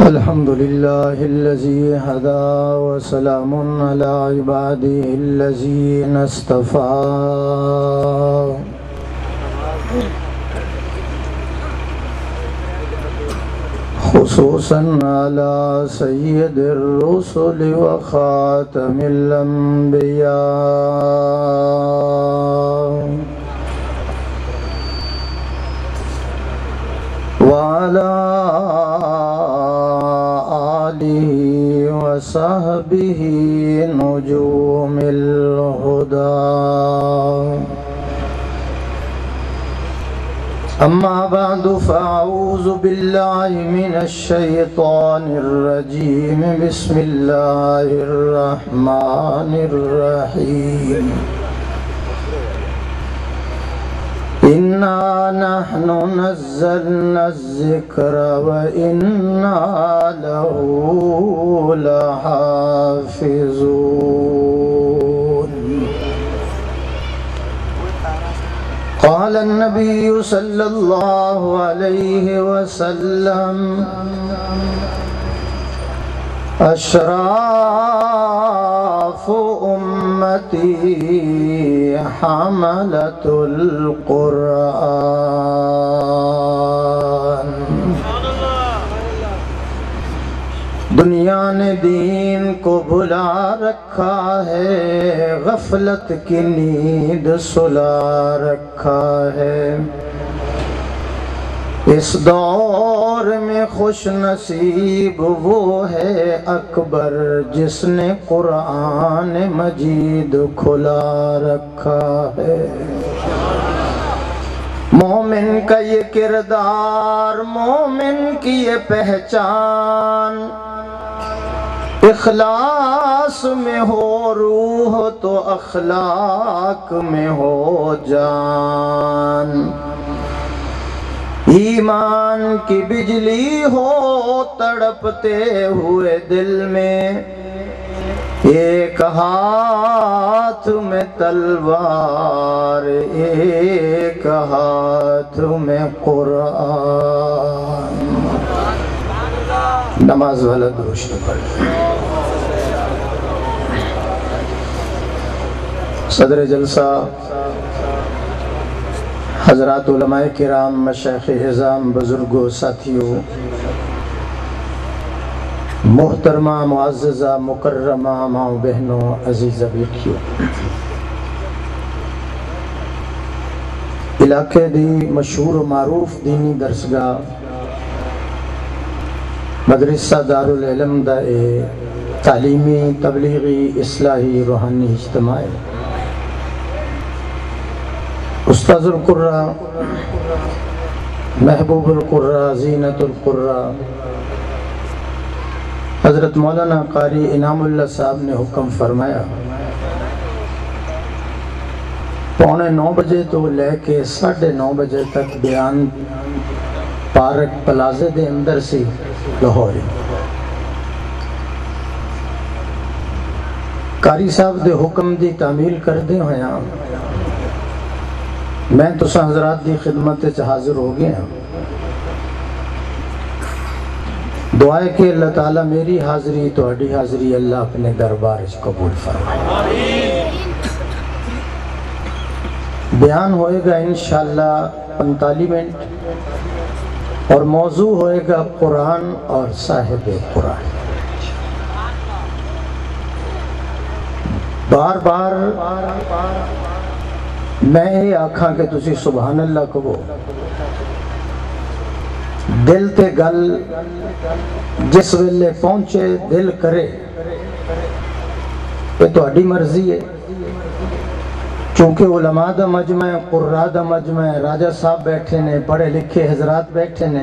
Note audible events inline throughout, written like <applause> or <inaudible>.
الحمد لله الذي هدى وسلام على عباده الذين اصطفى. خصوصا على سيد الرسل وخاتم الأنبياء. وعلى آله وصحبه نجوم الهدى. أما بعد، فأعوذ بالله من الشيطان الرجيم. بسم الله الرحمن الرحيم. إنا نحن نزلنا الذكر وإنا له لحافظون. قال النبي صلى الله عليه وسلم أشراف أمتي حملة القرآن. دنیا نے دین کو بھلا رکھا ہے، غفلت کی نیند سلا رکھا ہے۔ اس دور میں خوش نصیب وہ ہے اکبر جس نے قرآن مجید کھلا رکھا ہے۔ مومن کا یہ کردار، مومن کی یہ پہچان۔ اخلاص میں ہو روح تو اخلاق میں ہو جان۔ ایمان کی بجلی ہو تڑپتے ہوئے دل میں، ایک ہاتھ میں تلوار، ایک ہاتھ میں قرآن۔ نماز والا درشت پڑھ۔ صدر جلسہ حضرات علماء کرام مشیخ حضام بزرگوں ساتھیوں، محترمہ، معززہ، مکرمہ ماں بہنوں، عزیزہ بیٹھیوں علاقے دی مشہور و معروف دینی درسگاہ مدرسہ دارالعلم دا اے تعلیمی تبلیغی اصلاحی روحانی اجتماع استاذ القرہ محبوب القرہ زینت القرہ حضرت مولانا قاری انعام اللہ صاحب نے حکم فرمایا، پونے نو بجے تو لے کے ساڑھے نو بجے تک بیان پارک پلازے دے اندر سی لاہوری قاری صاحب دے حکم دی تعمیل کر دے میں تو حضرات دی خدمت حاضر ہو گیا دعائے کہ اللہ تعالیٰ میری حاضری تو حاضری اللہ اپنے دربار اس قبول فرمائے۔ بیان ہوئے گا انشاءاللہ پنتالی منٹ اور موضوع ہوئے گا قرآن اور صاحب قرآن۔ بار بار میں یہ آکھاں کہ تسی سبحان اللہ کہو۔ دل تے گل جس ویلے پہنچے، دل کرے۔ یہ تو اڈی مرضی ہے۔ چونکہ علماء دا مجمع قرآ دا مجمع، راجہ صاحب بیٹھے نے، پڑھے لکھے حضرات بیٹھے نے۔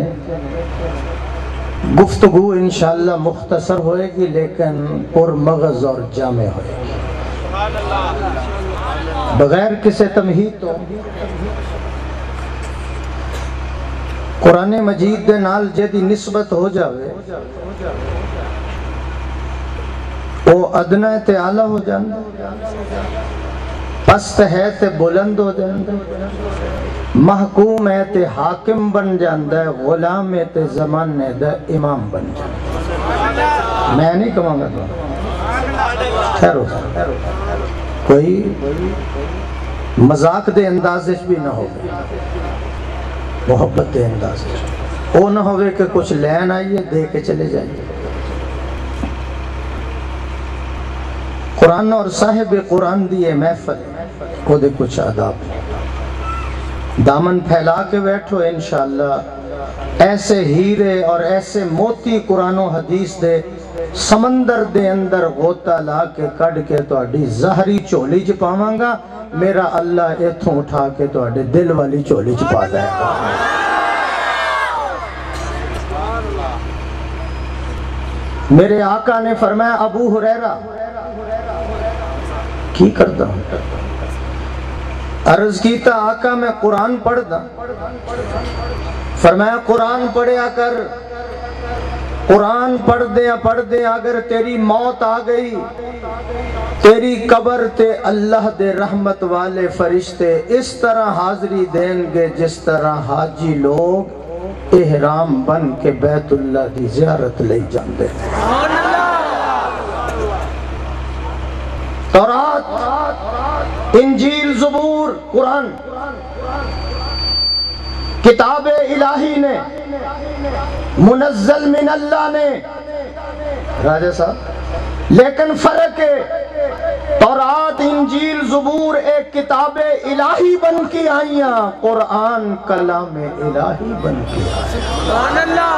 گفتگو انشاءاللہ مختصر ہوئے گی، لیکن پر مغز اور جامع ہوئے گی۔ بغیر کسے تمہید تو۔ قرآن مجید دے نال جدی نسبت ہو جاوے وہ ادنہ تے آلہ ہو جاندے پست ہے تے بلند ہو جاندے محکوم ہے تے حاکم بن جاندہ ہے غلام ہے تے زمانے دا امام بن جاندہ میں نہیں کہوں گا تو۔ ٹھہرو کوئی مذاق دے اندازش بھی نہ ہو محبت دے اندازش وہ نہ ہوئے کہ کچھ لین آئیے، دے کے چلے جائیے۔ قرآن اور صاحب قرآن دیئے محفل وہ دے کچھ عذاب دامن پھیلا کے بیٹھو انشاءاللہ۔ ایسے ہیرے اور ایسے موتی قرآن و حدیث دے سمندر دے اندر غوطہ لا کڑ کے تو اڈی زہری چولی چ پاواں میرا اللہ ایتھوں اٹھا کے تو اڈے دل والی چولی گا میرے آقا نے فرمایا، ابو حریرہ کی کرتا ہوں عرض کیتا، آقا میں قرآن پڑھ دا فرمایا، قرآن پڑھیا کر۔ قرآن پڑھ دیا پڑھ دیا اگر تیری موت آ گئی، تیری قبر تے اللہ دے رحمت والے فرشتے اس طرح حاضری دیں گے جس طرح حاجی لوگ احرام بن کے بیت اللہ دی زیارت لے جاندے تورات، انجیل، زبور، قرآن، کتاب الہی نے منزل من اللہ نے راجہ صاحب لیکن فرق ہے تورات انجیل زبور ایک کتاب الہی بن کی آئیاں قرآن کلام الہی بن کی آئیاں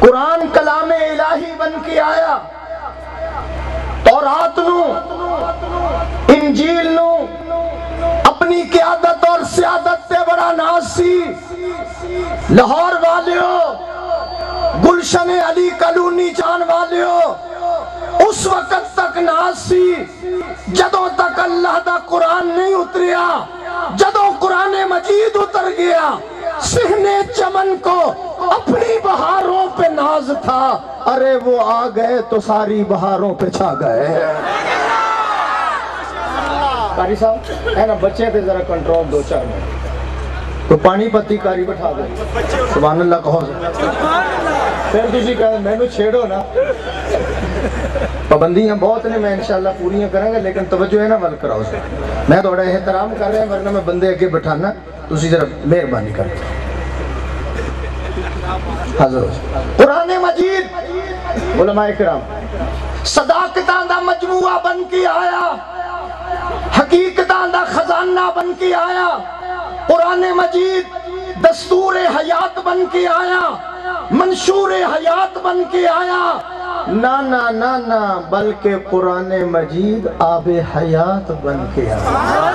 قرآن کلام الہی بن کے آیا۔ تورات نو انجیل نو اپنی قیادت اور سیادت تے بڑا ناز سی۔ لاہور والیو، گلشن علی کلونی جان والیو، اس وقت تک ناز سی۔ جدوں تک اللہ دا قرآن نہیں اتریا، جدوں قرآن مجید اتر گیا، سہنے چمن کو اپنی بہاروں پہ ناز تھا۔ ارے وہ آ گئے تو ساری بہاروں پہ چھا گئے۔ کاری صاحب اے نا بچے پہ ذرا کنٹرول دو چار میں تو پانی پتی کاری بٹھا دے سبحان اللہ کہو پھر تسی کہا میں نے چھیڑو نا پابندیاں بہت نے میں انشاءاللہ پوریاں کریں گا لیکن توجہ ہے نا ول کراؤ سے میں تھوڑا احترام کر رہے ہیں ورنہ میں بندے اگے بٹھانا تسی ذرا مہربانی کر حاضر ہو قرآن مجید علماء کرام صداقتاں دا مجموعہ بن کے آیا حقیقتاں دا خزانہ بن کے آیا، قرآن مجید دستور حیات بن کے آیا، منشور حیات بن کے آیا۔ نا نا نا نا، بلکہ قرآن مجید آب حیات بن کے آیا۔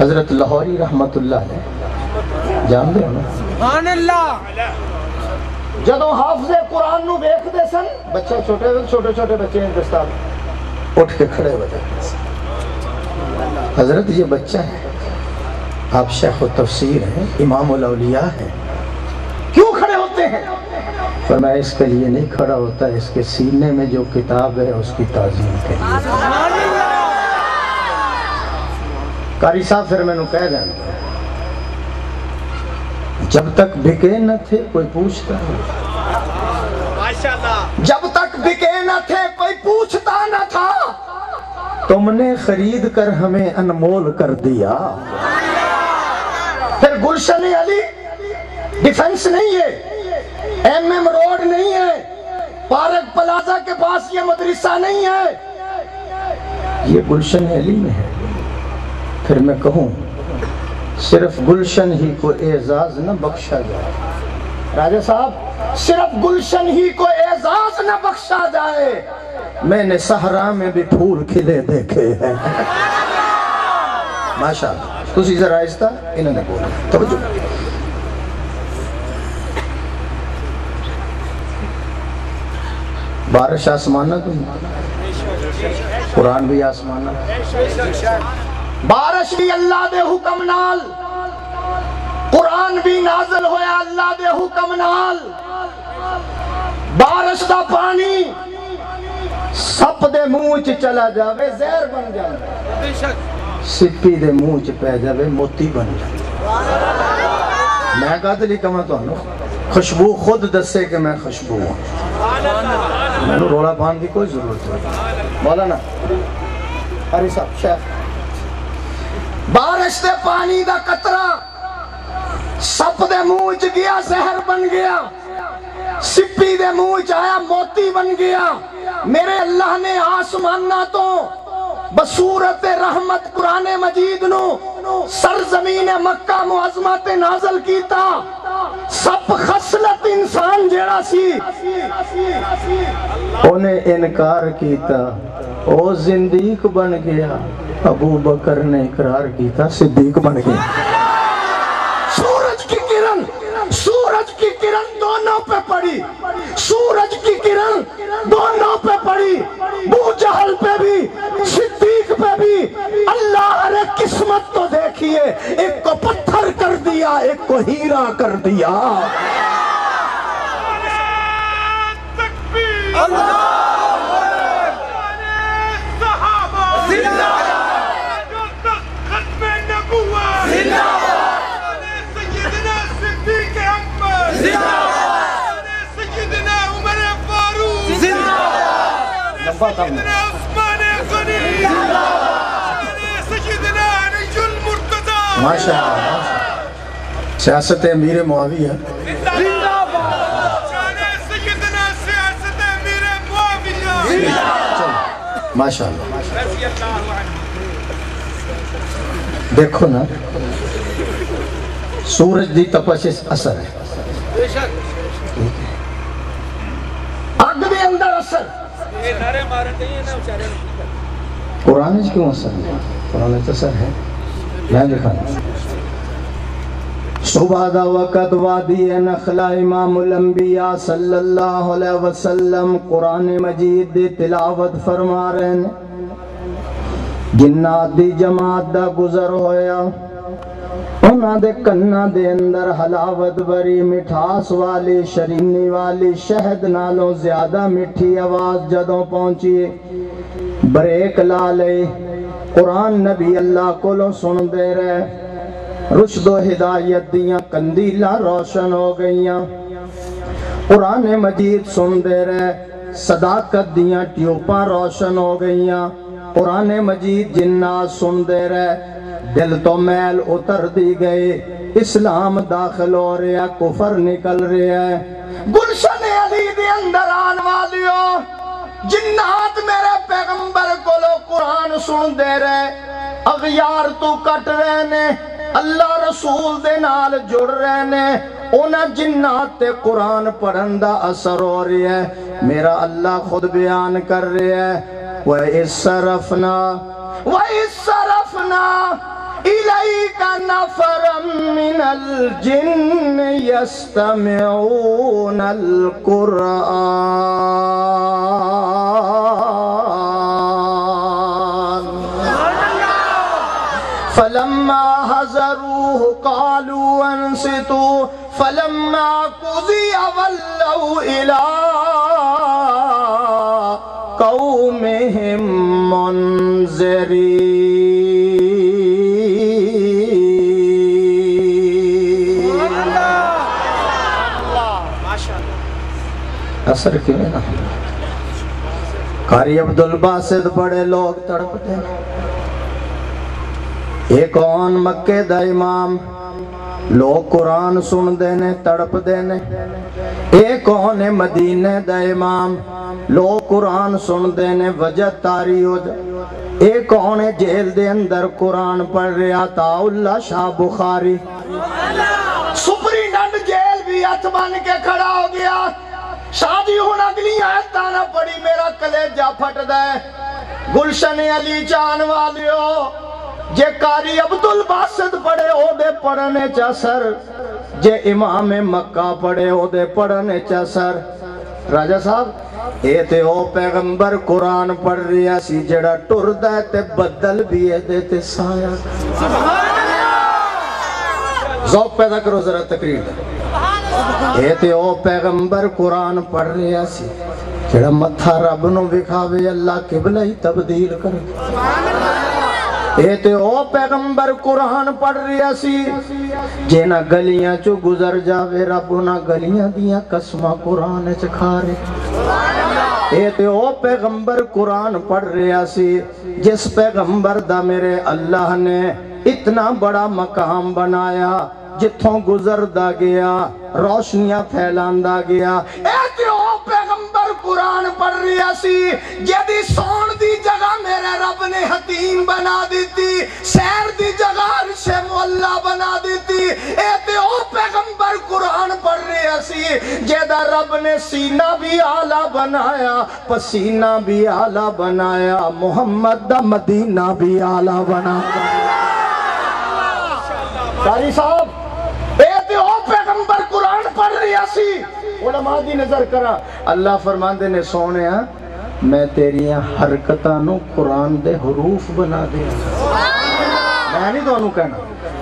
حضرت لاہوری رحمت اللہ علیہ، جان دے نا؟ سبحان اللہ۔ جدو حافظ قرآن نو بیک دے سن، بچے چھوٹے چھوٹے چھوٹے بچے ہیں دستان اٹھ کے کھڑے ہو جاتے حضرت، یہ بچہ ہے، آپ شیخ و تفسیر ہیں، امام الاولیاء ہیں۔ کیوں کھڑے ہوتے ہیں؟ فرمایا، اس کے لیے نہیں کھڑا ہوتا، اس کے سینے میں جو کتاب ہے، اس کی تعظیم کے لیے۔ سبحان اللہ کاری صاحب، پھر میں نے کہہ دینا جب تک بکے نہ تھے کوئی پوچھتا نہیں ماشاءاللہ۔ جب تک بکے نہ تھے کوئی پوچھتا نہ تھا۔ تم نے خرید کر ہمیں انمول کر دیا۔ پھر گلشن علی ڈیفنس نہیں ہے۔ ایم ایم روڈ نہیں ہے۔ پارک پلازا کے پاس یہ مدرسہ نہیں ہے۔ یہ گلشن علی میں ہے۔ پھر میں کہوں صرف گلشن ہی کو اعزاز نہ بخشا جائے۔ راجہ صاحب، صرف گلشن ہی کو اعزاز نہ بخشا جائے۔ میں نے صحرا میں بھی پھول کھلے دیکھے ہیں۔ ماشاءاللہ، تسی ذرا آہستہ انہوں نے بولا۔ توجہ۔ بارش آسمانہ تو قرآن بھی آسمانہ۔ بارش بھی اللہ دے حکم نال قرآن بھی نازل ہویا اللہ دے حکم نال۔ بارش دا پانی سپ دے منہ چ چلا جاوے زہر بن شک سپی دے منہ چ پہ جاوے موتی بن جائے میں کہا دلی کما تو خوشبو خود دسے کہ میں خوشبو ہوں میں نے روڑا پان کی کوئی ضرورت نہیں۔ مولانا ارے صاحب شیخ۔ بارش دے پانی دا قطرہ سپ دے منہ چ گیا، زہر بن گیا۔ سپی دے منہ آیا، موتی بن گیا۔ میرے اللہ نے آسمانہ تو بصورت رحمت قرآن مجید نو سرزمین مکہ معظمہ تے نازل کیتا۔ سب خصلت انسان جیڑا سی انہیں انکار کیتا۔ او زندیق بن گیا۔ ابو بکر نے اقرار کیتا صدیق بن گیا۔ سورج کی کرن سورج کی کرن دونوں پہ پڑی۔ سورج کی کرن دونوں پہ پڑی۔ بو جہل پہ بھی صدیق پہ بھی۔ اللہ نے قسمت تو دیکھیے ایک کو پتھر کر دیا ایک کو ہیرا کر دیا۔ تکبیر صحابہ جو تک ختم نبوت سیدنا صدیق اکبر سیدنا عمر فاروق سیدنا عثمان غنی۔ سیدنا علی المرتضی۔ ماشاء اللہ۔ سیاست امیر معاویہ۔ سیدنا سیاست امیر معاویہ۔ ماشاء اللہ۔ رضی اللہ عنہ۔ دیکھو نا۔ سورج دی تپش اثر ہے۔ بے شک اگ دے اندر اثر یہ نعرے مارن دے نا بیچارے قرآن کیوں اثر ہے؟ قرآن اس اثر ہے۔ میں دکھانا صبح دا وقت وادی نخلا امام الانبیاء صلی اللہ علیہ وسلم قرآن مجید دی تلاوت فرما رہے ہیں۔ جنات دی جماعت دا گزر ہویا۔ انہاں دے کنہ دے اندر حلاوت بری مٹھاس والی شرینی والی شہد نالوں زیادہ مٹھی آواز جدوں پہنچی بریک لا لے قرآن نبی اللہ کو لو سن دے رہے رشد و ہدایت دیاں کندیلاں روشن ہو گئیاں قرآن مجید سن دے رہے صداقت دیاں ٹیوپاں روشن ہو گئیاں قرآن مجید جنات سن دے رہے دل تو میل اتر دی گئے اسلام داخل ہو رہا کفر نکل رہا ہے۔ گلشن علی دے اندر آن والیوں جنات میرے پیغمبر کو لو قرآن سن دے رہے۔ اغیار تو کٹ رہے نے، اللہ رسول دے نال جڑ رہے نے۔ اونا جنات تے قرآن پڑھن دا اثر ہو رہی ہے۔ میرا اللہ خود بیان کر رہا ہے۔ وَإِذْ صَرَفْنَا وَإِذْ صَرَفْنَا إِلَيْكَ نَفَرًا مِنَ الْجِنِّ يَسْتَمِعُونَ الْقُرْآنَ فلما حضروه قالوا انصتوا فلما قضي ولوا الى قومهم اثر کیوں ہے؟ نا قاری عبدالباسد بڑے لوگ تڑپتے ہیں۔ ایک آن مکے دا امام؟ لوگ قرآن سن دینے تڑپ دینے ایک آن مدینے دا امام؟ لوگ قرآن سن دینے وجہ تاری ہو جا ایک آن جیل دے اندر قرآن پڑھ رہا تا اللہ شاہ بخاری سپری نڈ جیل بھی ہاتھ بن کے کھڑا ہو گیا شادی ہونا اگلی آیت نہ پڑی میرا کلیجہ پھٹ دے گلشن علی جان والیو جے کاری عبدالباسد پڑے او دے پڑھنے چا سر جے امام مکہ پڑے او دے پڑھنے چا سر راجہ صاحب اے تے او پیغمبر قرآن پڑھ رہا سی جڑا ٹر دے تے بدل بھی اے دے تے سایہ ذوق پیدا کرو ذرا تقریر دا اے تے او پیغمبر قرآن پڑھ رہا سی اے تے او پیغمبر قرآن پڑھ رہی اسی جینا گلیاں چو گزر جاوے رب نہ گلیاں دیاں قسمہ قرآن چکھا کھا رہے اے تے او پیغمبر قرآن پڑھ رہی اسی جس پیغمبر دا میرے اللہ نے اتنا بڑا مقام بنایا جتھوں گزر دا گیا روشنیاں پھیلان دا گیا اے تے او پیغمبر قرآن پڑھ رہی اسی جیدی سون دی جگہ میرے رب نے حتیم بنا دیتی، شہر دی جگہ عرش مولا بنا دیتی۔ اے تے او پیغمبر قرآن پڑھ رہے سی جیدہ رب نے سینہ بھی آلہ بنایا، پسینہ بھی آلہ بنایا، محمد دا مدینہ بھی آلہ بنایا۔ ساری صاحب، اے تے او پیغمبر قرآن پڑھ رہے سی علماء دی نظر کرا، اللہ فرمان دے نے سونے ہاں میں تیریاں حرکتاں نو قرآن دے حروف بنا دیا۔ میں نہیں تو کہنا۔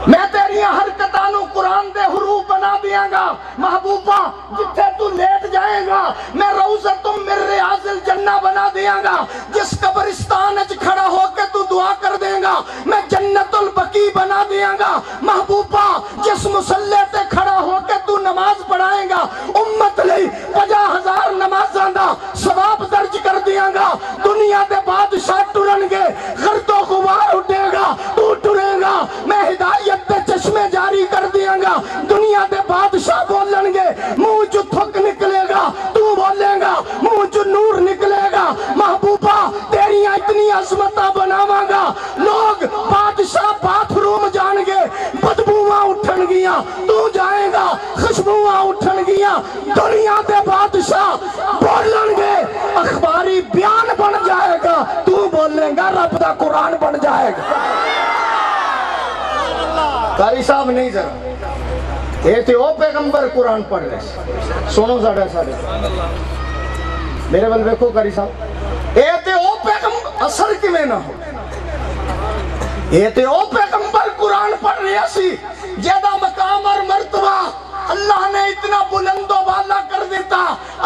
میں تیریاں حرکتاں نو قرآن دے حروف دیاں گا۔ محبوبہ، جتھے تو لیٹ جائے گا، میں روزہ تم مر ریاض الجنہ بنا دیاں گا۔ جس قبرستان اچ کھڑا ہو کے تو دعا کر دیں گا، میں جنت البقی بنا دیاں گا۔ محبوبہ، جس مسلح تے کھڑا ہو کے تو نماز پڑھائیں گا، امت لئی پجا ہزار نماز زندہ سواب درج کر دیاں گا۔ دنیا دے بادشاہ ٹرن گے غرد و غبار اٹھے گا، تو ٹرے گا۔ میں ہدایت دے چشمیں جاری کر دیاں گا۔ دنیا دے بادشاہ بولن گے، منہ جو تھک نکلے گا، تو بولے گا، منہ جو نور نکلے گا۔ محبوبہ تیری اتنی عظمتہ بناواں گا۔ لوگ بادشاہ باتھ روم جان گے بدبوہاں اٹھن گیاں۔ تو جائیں گا خوشبوہاں اٹھن گیاں۔ دنیا دے بادشاہ بولن گے، اخباری بیان بن جائے گا۔ تو بولے گا، رب دا قرآن بن جائے گا۔ قاری صاحب نہیں ذرا۔ یہ تو او پیغمبر قرآن پڑھ رہے سنو ساڈا سارے میرے بل ویکو کری صاحب۔ یہ تو او پیغمبر اثر کیویں نہ ہو۔ یہ تو او پیغمبر قرآن پڑھ رہا سی جیدہ مقام اور مرتبہ اللہ نے اتنا بلند و بالا کر دیتا۔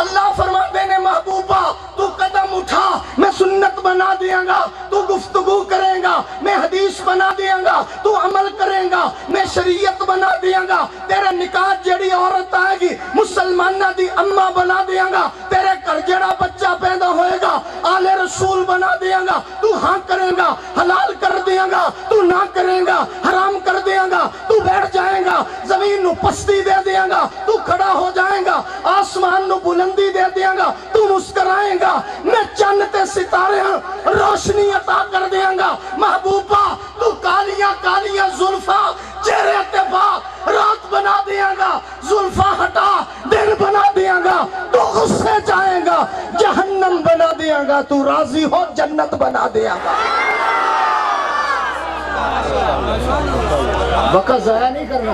اللہ فرما دینے محبوبہ، تو قدم اٹھا، میں سنت بنا دیا گا، تو گفتگو کرے گا، میں حدیث بنا دیا گا، تو عمل کرے گا، میں شریعت بنا دیا گا تیرے نکاح جڑی عورت آئے گی، مسلمانہ دی امہ بنا دیا گا، تیرے کر جڑا بچہ پیدا ہوئے گا، آل رسول بنا دیا گا، تو ہاں کرے گا، حلال کر دیا گا، تو نہ کرے گا، حرام کر دیا گا، تو بیٹھ جائے گا، زمین پستی دے دیا دیاں گا تو کھڑا ہو جائیں گا آسمان نو بلندی دے دیاں گا تو مسکرائیں گا میں چند تے ستارے روشنی عطا کر دیاں گا محبوبہ، تو کالیاں کالیاں ظلفہ چہرے تے با، رات بنا دیاں گا ظلفہ ہٹا، دن بنا دیاں گا تو غصے جائیں گا جہنم بنا دیاں گا تو راضی ہو جنت بنا دیاں گا Thank you. وقت ضائع نہیں کرنا۔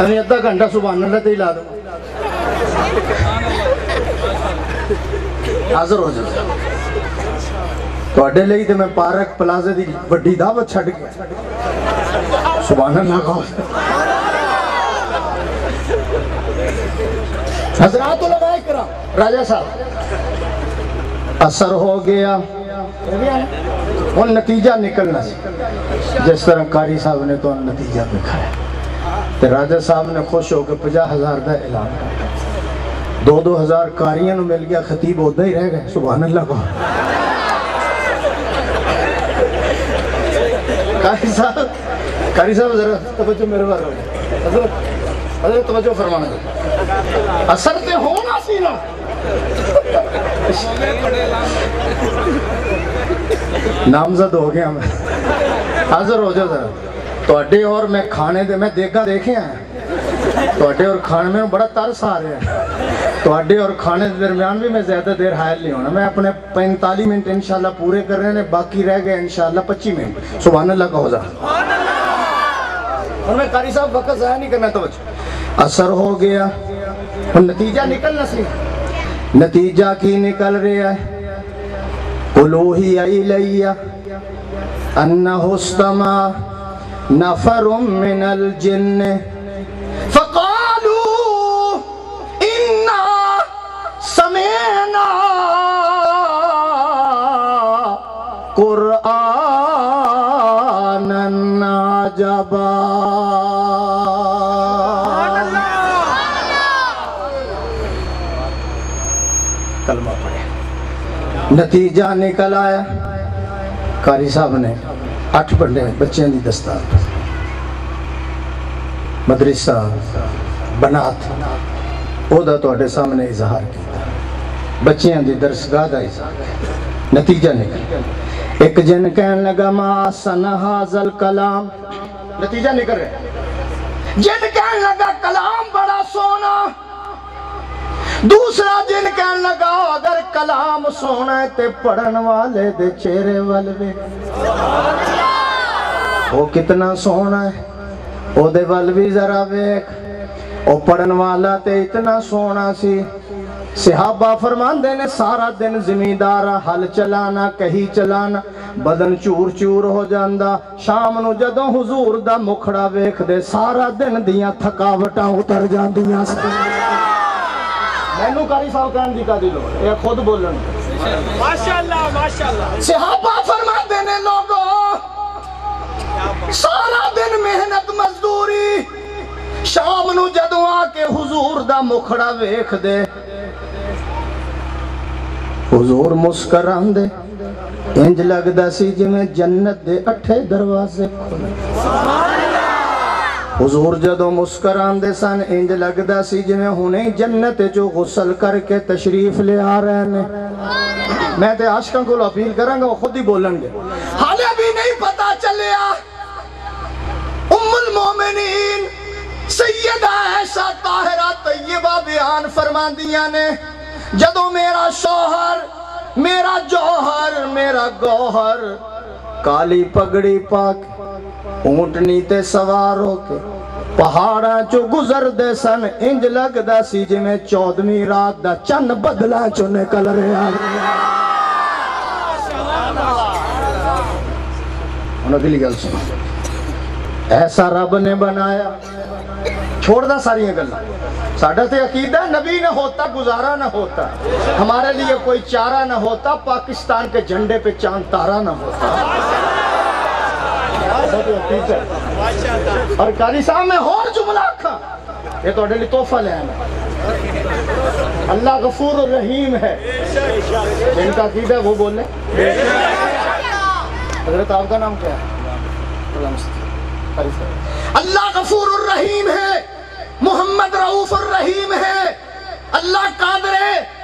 ہمیں ادھا گھنٹہ سبحان اللہ تو لا دوں۔ حاضر ہو جائے تو اڈے لئی تھے میں پارک پلازے دی ਵੱਡੀ ਦਾਵਤ ਛੱਡ ਗਿਆ سبحان اللہ۔ کا حضرات علماء کرام، راجہ صاحب، اثر ہو گیا۔ ان نتیجہ نکلنا سی جس طرح کاری صاحب نے تو ان نتیجہ دکھایا تو راجہ صاحب نے خوش ہو کے پجا ہزار دا اعلان کیا دو دو ہزار کاریاں نو مل گیا، خطیب ہوتا ہی رہ گئے۔ سبحان اللہ۔ کو کاری صاحب کاری صاحب، ذرا توجہ میرے بار ہو حضرت حضرت توجہ فرمانا۔ دے اثر تے ہونا سی نا نامزد ہو گیا میں حاضر ہو جاؤ ذرا تے اور میں کھانے دے میں دیکھا دیکھے ہیں تے اور کھانے میں بڑا ترس آ رہا ہے تے اور کھانے کے درمیان بھی میں زیادہ دیر حائل نہیں ہونا میں اپنے پینتالی منٹ انشاءاللہ پورے کر رہے ہیں باقی رہ گئے انشاءاللہ پچی منٹ سبحان اللہ کا ہو اور میں قاری صاحب وقت ضائع نہیں کرنا توجہ اثر ہو گیا اور نتیجہ نکلنا سی نتیجہ کی نکل رہا ہے قل اوحي إلي أنه نفر من الجن فقالو إنا سمینا قرآنا عجبا نتیجہ نکل آیا۔ قاری صاحب نے اٹھ بندے بچیاں دی دستار۔ مدرسہ بنات او دا تو سامنے اظہار کیتا۔ بچیاں دی درسگاہ دا اظہار نتیجہ نکل۔ ایک جن کہن لگا، ما سن حاضل کلام نتیجہ نکل رہے جن کہن لگا، کلام بڑا سونا دوسرا جن کہن لگا، اگر کلام سونا ہے تے پڑھن والے دے چہرے والوے وہ کتنا سونا ہے او دے والوی ذرا بیک او پڑھن والا تے اتنا سونا سی صحابہ فرماندے نے سارا دن زمیندارا حل چلانا کہی چلانا بدن چور چور ہو جاندہ شام نو جدوں حضور دا مکھڑا ویکھ دے سارا دن دیاں تھکاوٹاں اتر جاندیاں سی مینو کاری صاحب کہن دی کا دلو یہ خود بولن ماشاءاللہ ماشاءاللہ صحابہ فرماندے نے لوگوں سارا دن محنت مزدوری شام نو جدوں آ کے حضور دا مکھڑا ویکھ دے حضور مسکران دے انج لگدا سی جویں جنت دے اٹھے دروازے کھلے حضور جدو مسکران دے سن، انج لگدا سی جویں ہنے جنت جو غسل کر کے تشریف لے آ رہے نے۔ میں تے عاشقاں کو اپیل کروں گا وہ خود ہی بولن گے۔ حالے بھی نہیں پتا چلیا۔ ام المومنین، سیدہ ایسا طاہرہ طیبہ بیان فرماندیاں نے۔ جدو میرا شوہر، میرا جوہر، میرا گوہر کالی پگڑی پاک اونٹنی تے سوار کے پہاڑاں چو گزر دے سن انج لگ دا سی جی چودمی رات دا چند بدلا چو نکل رہا انہوں اگلی گل سن ایسا رب نے بنایا چھوڑ دا ساری گلا ساڑھا تے عقیدہ نبی نہ ہوتا، گزارا نہ ہوتا۔ ہمارے لیے کوئی چارہ نہ ہوتا، پاکستان کے جھنڈے پہ چاند تارا نہ ہوتا۔ اور قاری صاحب، میں اور جملہ کھا یہ تو اڈلی توفہ لے آنا۔ اللہ غفور و رحیم ہے۔ جن کا عقیدہ ہے، وہ بولے۔ حضرت آپ کا نام کیا ہے؟ اللہ غفور الرحیم ہے۔ محمد رعوف الرحیم ہے، اللہ قادر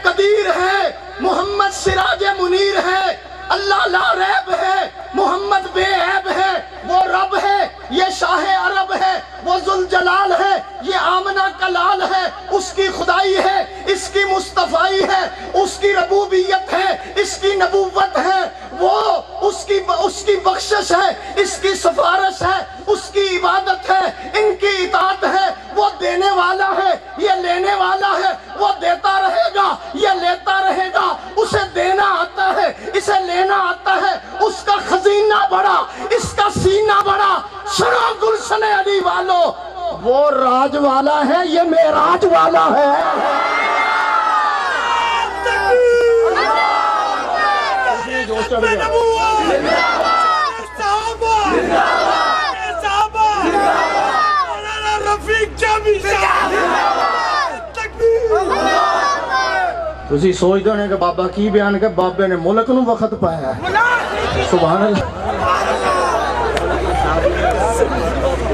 قدیر ہے، محمد سراج منیر ہے، اللہ لا ریب ہے، محمد بے عیب ہے، وہ رب ہے، یہ شاہ عرب ہے، وہ ذوالجلال ہے، یہ آمنہ کلال ہے، اس کی خدائی ہے، اس کی مصطفائی ہے، اس کی ربوبیت ہے، اس کی نبوت ہے وہ اس کی اس کی بخشش ہے، اس کی سفارش ہے، اس کی عبادت ہے، ان کی اطاعت ہے، وہ دینے والا ہے، یہ لینے والا ہے، وہ دیتا رہے گا، یہ لیتا رہے گا، اسے دینا آتا ہے، اسے لینا آتا ہے، اس کا خزینہ بڑا، اس کا سینہ بڑا سنو گلشن علی والو، وہ راج والا ہے، یہ میراج والا ہے جو چڑھ گیا تسی سوچ دو نے کہ بابا کی بیان کہ بابے نے ملک نو وقت پایا ہے۔ سبحان اللہ۔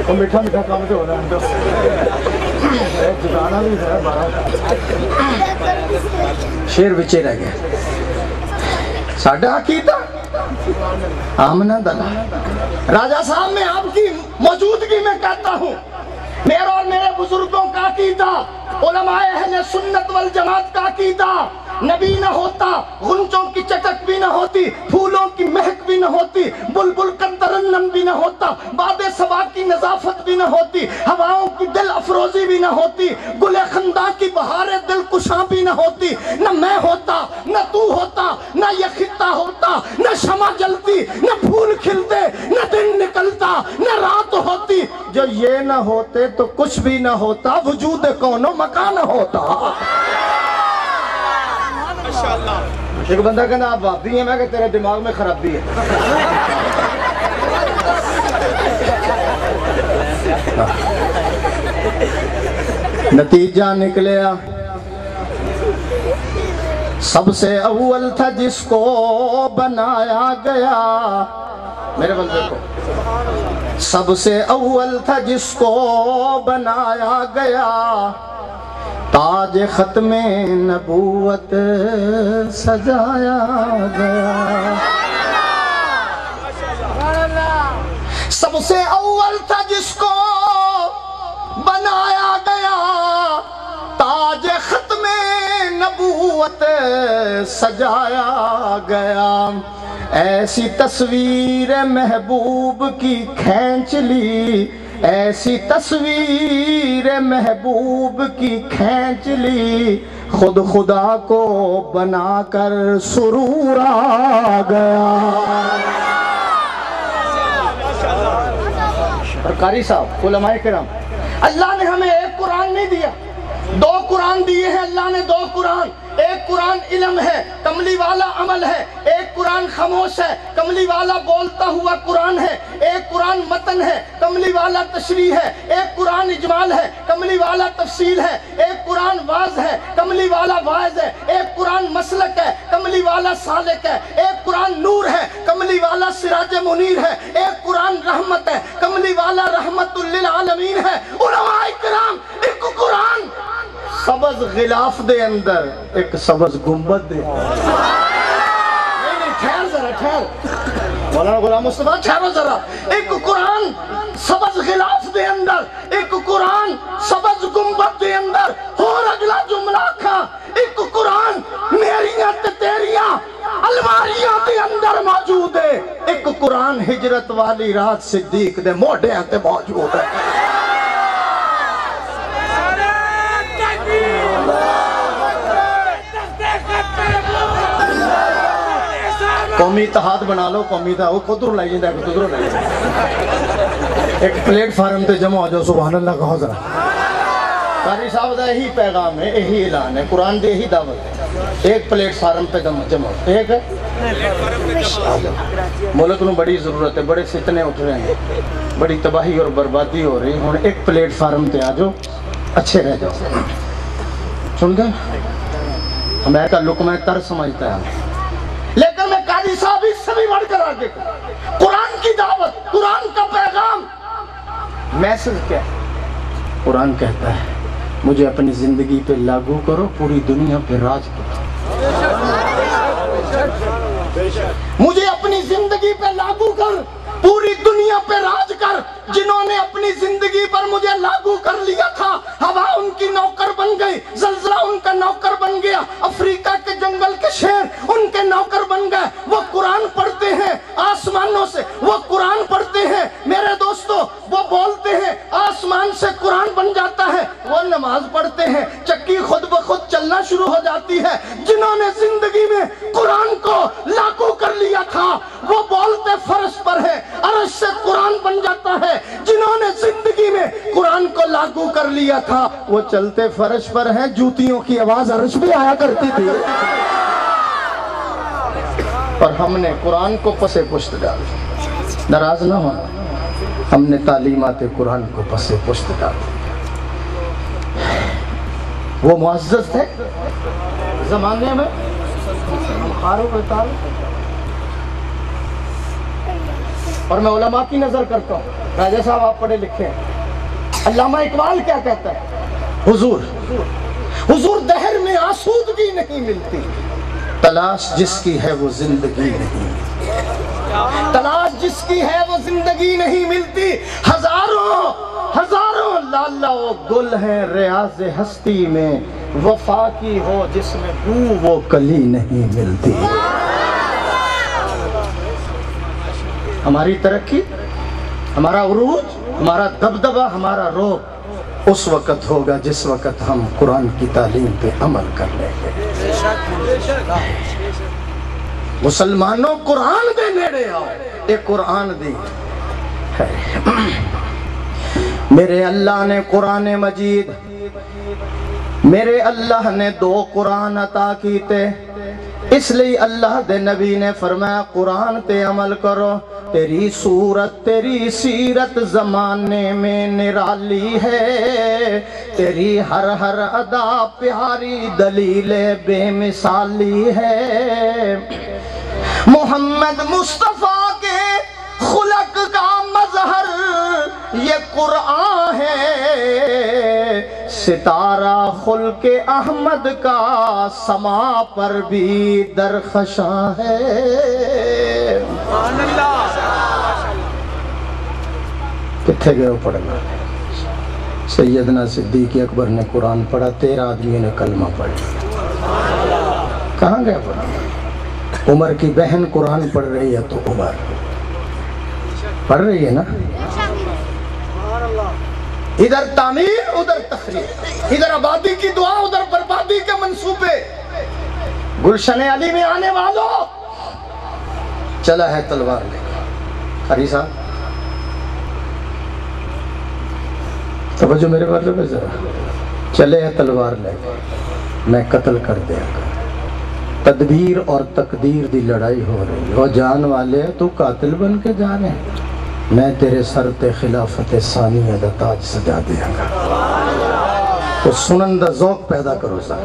تو میٹھا میٹھا کام تو ہو رہا ہے۔ جگانا بھی ہے بارہ شیر بچے رہ گئے۔ ساڑھا عقیدہ؟ آمنہ دلا راجہ صاحب، میں آپ کی موجودگی میں کہتا ہوں میرا اور میرے بزرگوں کا عقیدہ، علماء اہل سنت والجماعت کا عقیدہ نبی نہ ہوتا، غنچوں کی چٹک بھی نہ ہوتی، پھولوں کی مہک بھی نہ ہوتی، بلبل کا ترنم بھی نہ ہوتا، باد سبا کی نظافت بھی نہ ہوتی، ہواؤں کی دل افروزی بھی نہ ہوتی گل خندہ کی بہار دل کشاں بھی نہ ہوتی، نہ میں ہوتا، نہ تو ہوتا، نہ یہ خطہ ہوتا، نہ شمع جلتی، نہ پھول کھلتے، نہ دن نکلتا، نہ رات ہوتی۔ جو یہ نہ ہوتے تو کچھ بھی نہ ہوتا، وجود کونو مکان ہوتا۔ ایک بندہ کہنا آپ بابی ہیں؟ میں کہ تیرے دماغ میں خرابی ہے۔ نتیجہ نکلیا۔ سب سے اول تھا جس کو بنایا گیا۔ میرے بندے کو۔ سب سے اول تھا جس کو بنایا گیا۔ تاج ختم نبوت سجایا گیا۔ سب سے اول تھا جس کو بنایا گیا، تاج ختم نبوت سجایا گیا۔ ایسی تصویر محبوب کی کھینچ لی ایسی تصویر محبوب کی کھینچ لی، خود خدا کو بنا کر سرور آ گیا۔ اور قاری صاحب، علماء کرام، اللہ نے ہمیں ایک قرآن نہیں دیا۔ دو قرآن دیے ہیں، اللہ نے دو قرآن۔ ایک قرآن علم ہے، کملی والا عمل ہے۔ ایک قرآن خاموش ہے، کملی والا بولتا ہوا قرآن ہے۔ ایک قرآن متن ہے، کملی والا تشریح ہے۔ ایک قرآن اجمال ہے، کملی والا تفصیل ہے۔ ایک قرآن واز ہے، کملی والا واعظ ہے۔ ایک قرآن مسلک ہے، کملی والا سالک ہے۔ ایک قرآن نور ہے، کملی والا سراج منیر ہے۔ ایک قرآن رحمت ہے، کملی والا رحمت للعالمین ہے۔ علماء کرام ایک قرآن۔ سبز غلاف دے اندر، ایک سبز گنبد دے۔ نہیں نہیں، ٹھہر ذرا، ٹھہر۔ مولانا غلام مصطفیٰ، ٹھہرو ذرا۔ ایک قرآن سبز غلاف دے اندر، ایک قرآن سبز گنبد دے اندر۔ اور اگلا جملہ کھا۔ ایک قرآن میریاں تے تیریاں الماریاں دے اندر موجود ہے۔ ایک قرآن ہجرت والی رات صدیق دے موڑے تے موجود ہے۔ قومی اتحاد بنا لو قومی اتحاد وہ خود لائی جائے خود لائی ایک پلیٹ فارم تے جمع ہو جاؤ سبحان اللہ کہو ذرا قاری صاحب دا یہی پیغام ہے یہی اعلان ہے قرآن دے یہی دعوت ہے ایک پلیٹ فارم پہ جمع ہو ایک ہے ملک نو بڑی ضرورت ہے بڑے فتنے اٹھ رہے ہیں بڑی تباہی اور بربادی ہو رہی ہوں ایک پلیٹ فارم تے آ جاؤ اچھے رہ جاؤ سن گئے امریکہ لکمہ تر سمجھتا ہے لیکن صاحب اس سے بھی بڑھ کر آگے۔ قرآن کی دعوت، قرآن کا پیغام۔ میسج کیا ہے؟ قرآن کہتا ہے، مجھے اپنی زندگی پہ لاگو کرو، پوری دنیا پہ راج کرو۔ مجھے اپنی زندگی پہ لاگو کر، پوری دنیا پہ راج کر جنہوں نے اپنی زندگی پر مجھے لاگو کر لیا تھا، ہوا ان کی نوکر بن گئی، زلزلہ ان کا نوکر بن گیا، افریقہ کے جنگل کے شیر ان کے نوکر بن گئے، وہ قرآن پڑھتے ہیں، آسمانوں سے وہ قرآن پڑھتے ہیں۔ میرے دوستو، وہ بولتے ہیں، آسمان سے قرآن بن جاتا ہے، وہ نماز پڑھتے ہیں۔ چکی خود بخود چلنا شروع ہو جاتی ہے۔ جنہوں نے زندگی میں قرآن کو لاگو کر لیا تھا، وہ بولتے فرش پر ہے عرش سے قرآن بن جاتا ہے۔ جنہوں نے زندگی میں قرآن کو لاگو کر لیا تھا، وہ چلتے فرش پر ہیں، جوتیوں کی آواز عرش بھی آیا کرتی تھی۔ اور ہم نے قرآن کو پسے پشت ڈال۔ ناراض نہ ہونا ہم نے تعلیمات قرآن کو پسے پشت ڈال۔ وہ معزز تھے۔ زمانے میں اور میں علماء کی نظر کرتا ہوں۔ راجہ صاحب، آپ پڑھے لکھے ہیں۔ علامہ اقبال کیا کہتا ہے؟ حضور حضور دہر میں آسودگی نہیں ملتی۔ تلاش جس کی ہے وہ زندگی نہیں۔ تلاش جس کی ہے وہ زندگی نہیں ملتی۔ ہزاروں ہزاروں لالا و گل ہیں ریاض ہستی میں۔ وفا کی ہو جس میں بو وہ کلی نہیں ملتی۔ ہماری ترقی، ہمارا عروج، ہمارا دبدبہ، ہمارا روب اس وقت ہوگا جس وقت ہم قرآن کی تعلیم پہ عمل کر لیں گے۔ مسلمانوں، قرآن دے نیڑے آؤ۔ ایک قرآن دی میرے اللہ نے قرآن مجید، میرے اللہ نے دو قرآن عطا کیتے۔ اس لیے اللہ دے نبی نے فرمایا، قرآن تے عمل کرو، تیری صورت، تیری سیرت زمانے میں نرالی ہے، تیری ہر ہر ادا پیاری دلیل بے مثالی ہے۔ محمد مصطفیٰ کے خلق کا مظہر یہ قرآن ہے۔ ستارہ خلق احمد کا سما پر بھی درخشاں ہے۔ کتھے گئے پڑھنا سیدنا صدیق اکبر نے قرآن پڑھا تیرہ آدمی نے کلمہ پڑھا۔ کہاں گئے پڑھنا عمر کی بہن قرآن پڑھ رہی ہے تو عمر۔ پڑھ رہی ہے نا؟ ادھر تعمیر۔ ادھر تخریب ادھر آبادی کی دعا، ادھر بربادی کے منصوبے۔ گلشن علی میں آنے والوں۔ چلا ہے تلوار لے ہری صاحب۔ توجہ میرے بات پہ ذرا۔ چلے ہے تلوار لے کے۔ میں قتل کر دیا۔ گا تدبیر اور تقدیر دی لڑائی ہو رہی ہے۔ وہ جان والے تو قاتل بن کے جا رہے ہیں۔ میں تیرے سر تے خلافت ثانیہ دا تاج جی سجا دیا گا۔ تو سنن دا ذوق پیدا کرو سر۔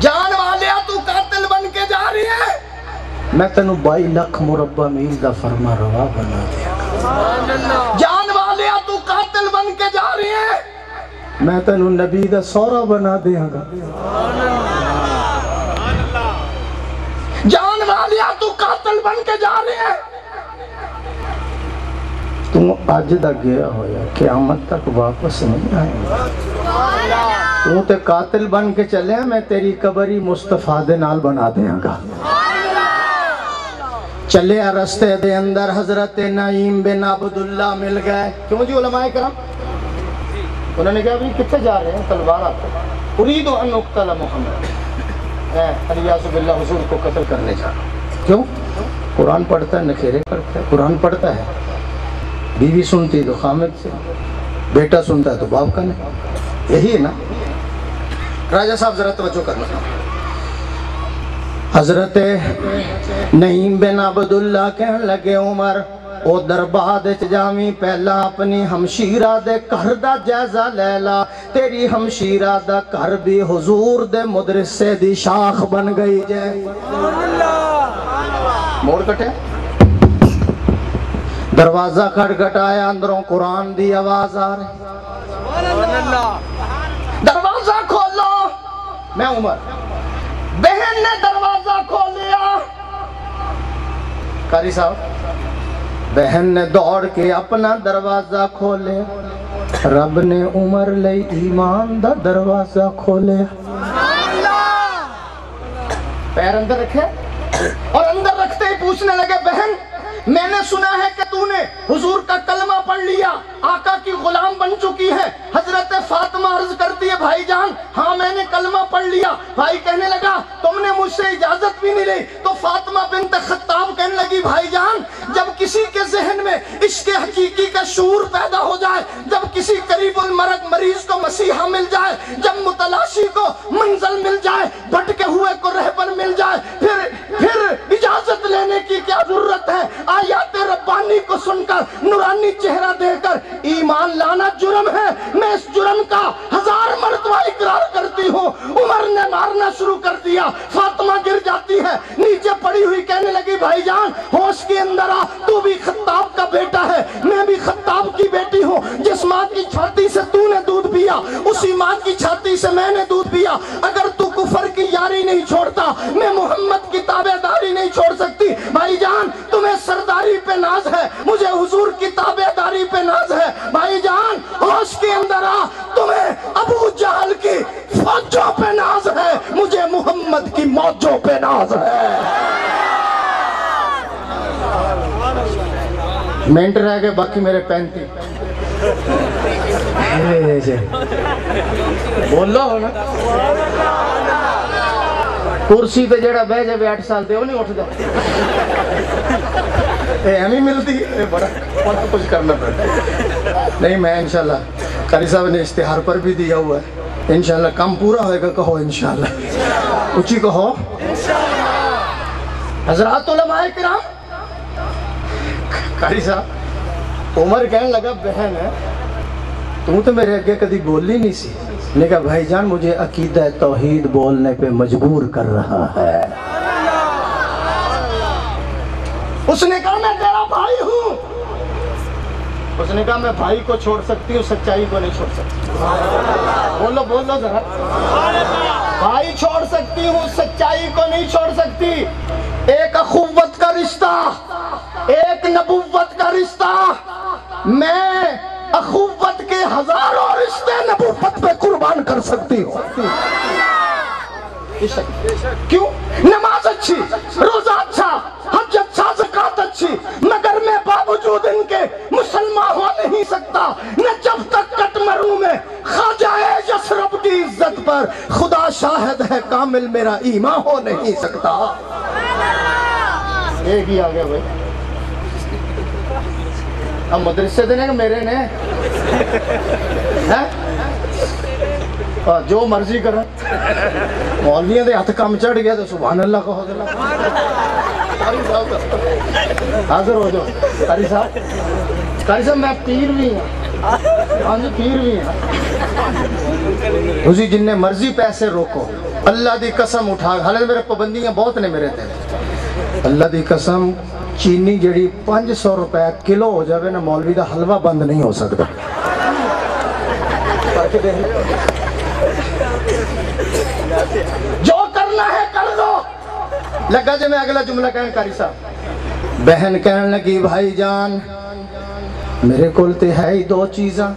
جان والے تو قاتل بن کے جا رہی ہے۔ میں تینو بائی لکھ مربع میل دا فرما روا بنا دیا گا۔ جان والے تو قاتل بن کے جا رہی ہے۔ میں تینو نبی دا سورا بنا دیا گا۔ جان والیا، تو قاتل بن کے جا رہے ہیں تم اج دا گیا ہویا قیامت تک واپس نہیں آئے۔ گا تو تے قاتل بن کے چلے ہیں میں تیری قبری مصطفیٰ دے نال بنا دیاں گا۔ چلے ہیں رستے دے اندر حضرت نعیم بن عبداللہ مل گئے۔ کیوں جی علماء کرام؟ انہوں نے کہا بھی کتنے جا رہے ہیں تلوار آتے ارید ان اقتل محمد۔ علیہ باللہ، حضور کو قتل کرنے جا۔ رہا کیوں؟ قرآن پڑھتا ہے، نکھیرے کرتا ہے، قرآن پڑھتا ہے۔ بیوی سنتی تو خامد سے بیٹا سنتا ہے تو باپ کا نہیں۔ یہی ہے نا۔ راجہ صاحب ذرا توجہ کرنا۔ حضرت نعیم بن عبداللہ کہن لگے عمر او درباد جامی پہلا اپنی ہمشیرہ دے گھر دا جائزہ لیلا تیری ہمشیرہ دا گھر بھی حضور دے مدرسے دی شاخ بن گئی۔ جے موڑ کٹے۔ دروازہ کھٹکھٹایا اندروں قرآن دی آواز آ رہی۔ دروازہ کھولو۔ میں عمر۔ بہن نے دروازہ کھول لیا قاری صاحب، بہن نے دوڑ کے اپنا دروازہ کھولے۔ رب نے عمر لئی ایمان دا دروازہ کھولے۔ پیر اندر رکھے۔ اور اندر رکھتے ہی پوچھنے لگے، بہن میں نے سنا ہے کہ تو نے حضور کا کلمہ پڑھ لیا، آقا کی غلام بن چکی ہے۔ حضرت فاطمہ عرض کرتی ہے بھائی جان ہاں میں نے کلمہ پڑھ لیا۔ بھائی کہنے لگا، تم نے مجھ سے اجازت بھی نہیں لی۔ تو فاطمہ بنت خطاب کہنے لگی، بھائی جان، جب کسی کے ذہن میں عشق حقیقی کا شعور پیدا ہو جائے، جب کسی قریب المرگ مریض کو مسیحہ مل جائے، جب متلاشی کو منزل مل جائے، بھٹکے ہوئے کو رہبر مل جائے، پھر پھر اجازت لینے کی کیا ضرورت ہے؟ آیات ربانی کو سن کر نورانی چہرہ دے کر ایمان لانا جرم ہے۔ میں اس جرم کا ہزار مرتبہ اقرار کرتی ہوں۔ عمر نے مارنا شروع کر دیا۔ فاطمہ گر جاتی ہے۔ نیچے پڑی ہوئی کہنے لگی، بھائی جان، ہوش کے اندر آ، تو بھی خطاب کا بیٹا ہے۔ میں بھی خطاب کی بیٹی ہوں۔ جس ماں کی چھاتی سے تو نے دودھ پیا، اسی ماں کی چھاتی سے میں نے دودھ پیا۔ اگر تو کفر کی یاری نہیں چھوڑتا، میں محمد کی تابع داری نہیں چھوڑ سکتی۔ بھائی جان، تمہیں سرداری پہ ناز ہے مجھے حضور کی تابع داری پہ ناز ہے۔ بھائی جان ہوش کے اندر آ تمہیں ابو جہل کی فوجوں پہ ناز ہے۔ مجھے محمد کی موجوں پہ ناز ہے۔ منٹ رہ گئے باقی میرے پینتی بولو نا کرسی تے جڑا بہ جائے اٹھ سال تے وہ نہیں اٹھتا اے ایمی ملتی ہے بڑا بڑا کچھ کرنا پڑتا نہیں میں انشاءاللہ قاری صاحب نے اشتہار پر بھی دیا ہوا ہے انشاءاللہ کام پورا ہوئے گا کہو انشاءاللہ اچھی کہو حضرات علماء کرام قاری صاحب عمر کہنے لگا بہن ہے تم تو میرے اگے کدی بولی نہیں سی نے کہا، بھائی جان، مجھے عقیدہ توحید بولنے پہ مجبور کر رہا ہے. اس نے کہا، میں تیرا بھائی ہوں. اس نے کہا، میں بھائی کو چھوڑ سکتی ہوں، سچائی کو نہیں چھوڑ سکتی بولو بولو ذرا۔ بھائی چھوڑ سکتی ہوں، سچائی کو نہیں چھوڑ سکتی۔ ایک اخوت کا رشتہ، ایک نبوت کا رشتہ۔ میں اخوت کے ہزاروں رشتے نبوت پہ قربان کر سکتی ہوں کیوں؟ نماز اچھی روزہ اچھا حج اچھا زکات اچھی مگر میں باوجود ان کے مسلمان ہو نہیں سکتا۔ نہ جب تک کٹ مروں میں خواجہ یسرب کی عزت پر خدا شاہد ہے کامل میرا ایمان ہو نہیں سکتا۔ ایک ہی آگیا بھائی۔ اب مدرسے دینے کہ میرے نے؟ <laughs> جو مرضی کریں مولویاں دے ہاتھ کم چڑھ گیا تو سبحان اللہ کہو دلا حاضر ہو جاؤ۔ قاری صاحب قاری صاحب، میں پیر بھی ہوں۔ ہاں جی پیر بھی ہوں۔ تسی جن نے مرضی پیسے روکو، اللہ دی قسم اٹھا۔ حالے میرے پابندیاں بہت نے میرے تے۔ اللہ دی قسم چینی جڑی پانچ سو روپے کلو ہو جاوے نا مولوی دا حلوہ بند نہیں ہو سکتا جو کرنا ہے کر دو لگا جی میں اگلا جملہ کہنے کاری صاحب بہن کہنے لگی بھائی جان میرے کول تے ہے ہی دو چیزاں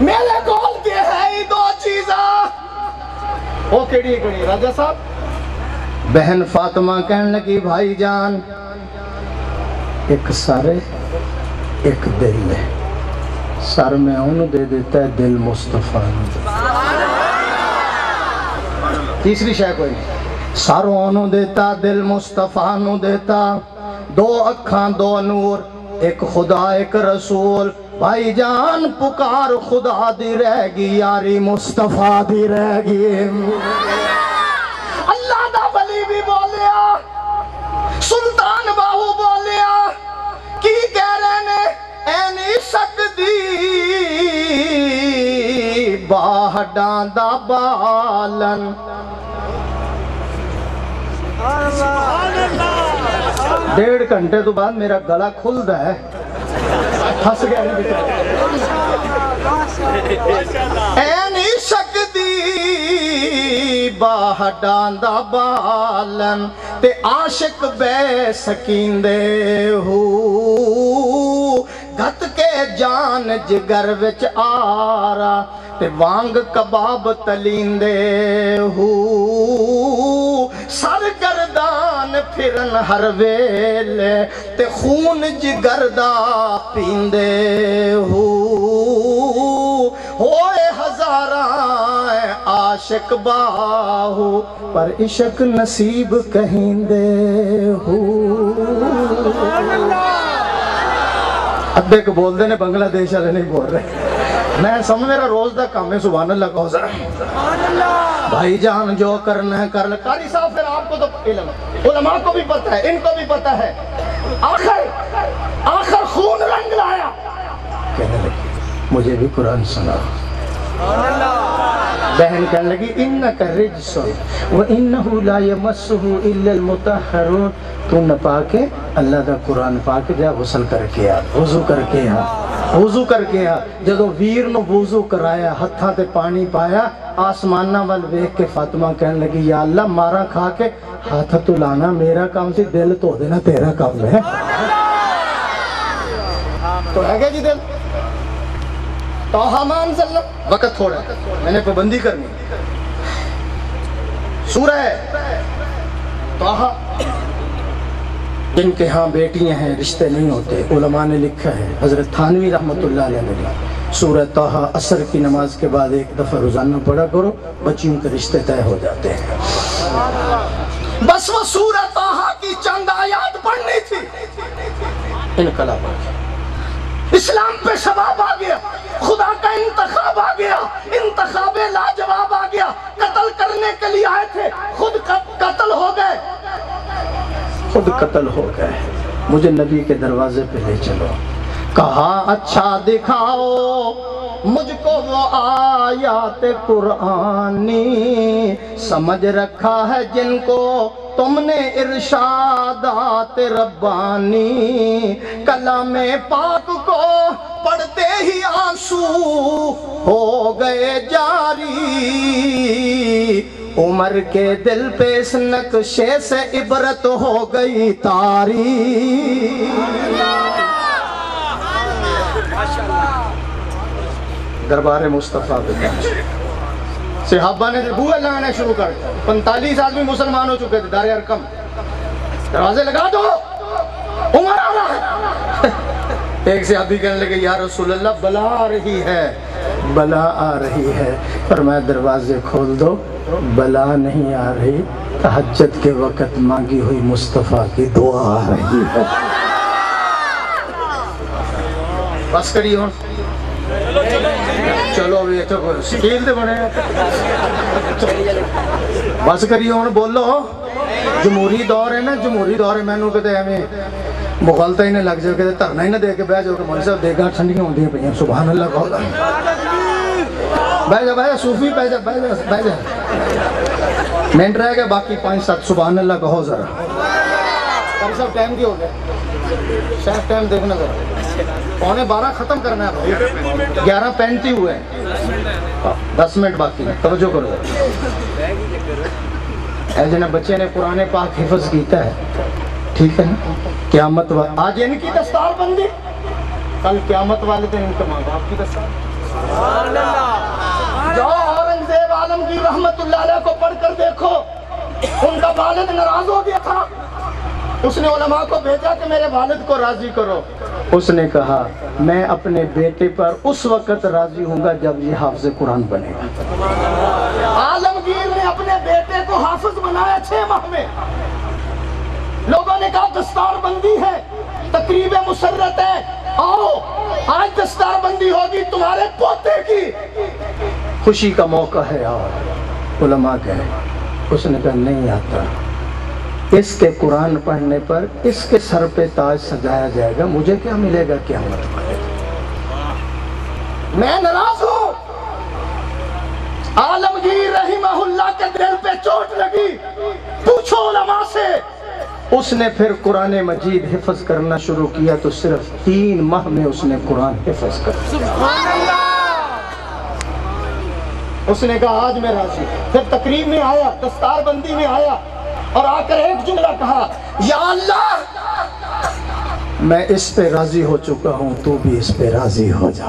میرے کول تے ہے ہی دو چیزاں وہ کیڑی کیڑی راجہ صاحب بہن فاطمہ کہنے لگی، بھائی جان، ایک سارے ایک دل ہے۔ سر میں انہوں دے دیتا ہے، دل مصطفیٰ تیسری شے کوئی؟ سر انہوں دیتا، دل مصطفیٰ نو دیتا۔ دو اکھاں، دو نور، ایک خدا، ایک رسول۔ بھائی جان، پکار خدا دی رہ گی یاری مصطفیٰ دی رہ گی سکدی باہڈاں دا بالن ڈیڑھ گھنٹے تو بعد میرا گلا کھل دا ہے ہس گیا نہیں بیٹا اینی سکدی باہڈاں دا بالن تے عاشق بے سکین دے ہو گھت کے جان جگر وچ آرا تے وانگ کباب تلین دے ہو سر گردان پھرن ہر ویلے تے خون جگر دا پیندے ہو ہوئے ہزاراں عاشق باہو پر عشق نصیب کہیں دے ہو ادھے کو بول دے نے بنگلہ دیش والے نہیں بول رہے میں سمجھ میرا روز دا کام ہے سبحان اللہ کہو ذرا بھائی جان جو کرنا ہے کر لے قاری صاحب پھر آپ کو تو علم علماء کو بھی پتہ ہے ان کو بھی پتہ ہے آخر آخر خون رنگ لایا کہنے لگی مجھے بھی قرآن سنا بہن کہنے لگی، انکا رجسن و انہو لا یمسہو الا المتحرون تو نہ پاکے اللہ دا قرآن پاکے جا غسل کر کے آ، وضو کر کے آ، وضو کر کے آ۔ جدو ویر نو وضو کرایا، ہتھاں تے پانی پایا آسمانہ وال ویک کے فاطمہ کہنے لگی، یا اللہ، مارا کھا کے ہاتھ تو لانا، میرا کام سی، دل تو دینا تیرا کام ہے۔ تو ہے گیا جی دل؟ توہا مان صلی اللہ وقت تھوڑا ہے۔ میں نے پابندی کرنی سورہ ہے۔ توہا جن کے ہاں بیٹیاں ہیں رشتے نہیں ہوتے علماء نے لکھا ہے۔ حضرت تھانوی رحمت اللہ علیہ نے سورہ توہا اثر کی نماز کے بعد ایک دفعہ روزانہ پڑھا کرو بچیوں کے رشتے طے ہو جاتے ہیں۔ بس وہ سورہ توہا کی چند آیات پڑھنی تھی۔ انقلاب اسلام پہ شباب آ گیا، خدا کا انتخاب آ گیا، انتخاب لاجواب آ گیا، قتل کرنے کے لیے آئے تھے، خود قتل ہو گئے۔ خود قتل ہو گئے۔ مجھے نبی کے دروازے پہ لے چلو۔ کہا اچھا دکھاؤ۔ مجھ کو وہ آیات قرآنی سمجھ رکھا ہے جن کو تم نے ارشادات ربانی کلام پاک کو پڑھتے ہی آنسو ہو گئے جاری عمر کے دل پہ اس نقشے سے عبرت ہو گئی تاری دربار مصطفیٰ بکاش صحابہ نے بوئے لگانا شروع کر دیا پنتالیس آدمی مسلمان ہو چکے تھے، دار ارکم۔ دروازے لگا دو۔ عمر آ رہا ہے۔ ایک صحابی کہنے لگے، یا رسول اللہ، بلا آ رہی ہے۔ بلا آ رہی ہے۔ پر میں دروازے کھول دو۔ بلا نہیں آ رہی۔ تحجد کے وقت مانگی ہوئی مصطفیٰ کی دعا آ رہی ہے۔ بس کریے ہوں چلو ابھی اتنے کوئی سکیل دے بنے بس کریے ہوں بولو جمہوری دور ہے نا جمہوری دور ہے میں نے کہتے ہیں مغلطہ ہی نہ لگ جائے کہتے ترنا ہی نہ دے کے بہ جاؤ کہ مولوی صاحب دیگاں ٹھنڈیاں ہوندی ہیں پئیاں سبحان اللہ کہو بہ جا بہ جا صوفی بہ جا بہ جا بہ جا منٹ رہ گئے باقی پانچ سات سبحان اللہ کہو ذرا صاحب ٹائم کی ہو گیا شاید ٹائم دیکھنا ذرا پونے بارہ ختم کرنا ہے۔ بھائی گیارہ پینتی ہوئے ہیں۔ دس منٹ باقی ہے توجہ کرو۔ اے جنہ بچے نے قرآن پاک حفظ کیتا ہے۔ ٹھیک ہے۔ قیامت والے آج ان کی دستار بندی۔ کل قیامت والے دن ان کا مانگا آپ کی دستار۔ جو اورنگزیب عالمگیر رحمت اللہ علیہ کو پڑھ کر دیکھو، ان کا والد ناراض ہو گیا تھا۔ اس نے علماء کو بھیجا کہ میرے والد کو راضی کرو۔ اس نے کہا میں اپنے بیٹے پر اس وقت راضی ہوں گا جب یہ حافظ قرآن بنے گا. عالمگیر نے اپنے بیٹے کو حافظ بنایا چھ ماہ میں۔ لوگوں نے کہا دستار بندی ہے تقریب مسرت ہے۔ آؤ آج دستار بندی ہوگی تمہارے پوتے کی۔ خوشی کا موقع ہے اور علماء کہے اس نے کہا نہیں آتا۔ اس کے قرآن پڑھنے پر اس کے سر پہ تاج سجایا جائے گا، مجھے کیا ملے گا، کیا میں ناراض ہوں۔ عالمگیر رحمہ اللہ کے دل پہ چوٹ لگی۔ پوچھو علماء سے۔ اس نے پھر قرآن مجید حفظ کرنا شروع کیا تو صرف تین ماہ میں اس نے قرآن حفظ کر اس نے کہا، آج میں راضی پھر تقریب میں آیا، دستار بندی میں آیا اور آ کر ایک جملہ کہا، یا اللہ! میں اس پہ راضی ہو چکا ہوں، تو بھی اس پہ راضی ہو جا۔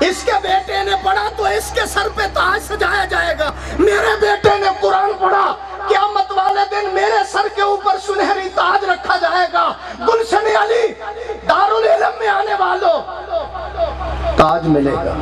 اس کے بیٹے نے پڑھا تو اس کے سر پہ تاج سجایا جائے گا۔ میرے بیٹے نے قرآن پڑھا، قیامت والے دن میرے سر کے اوپر سنہری تاج رکھا جائے گا۔ گلشن علی، دارالعلم میں آنے والوں، تاج ملے گا۔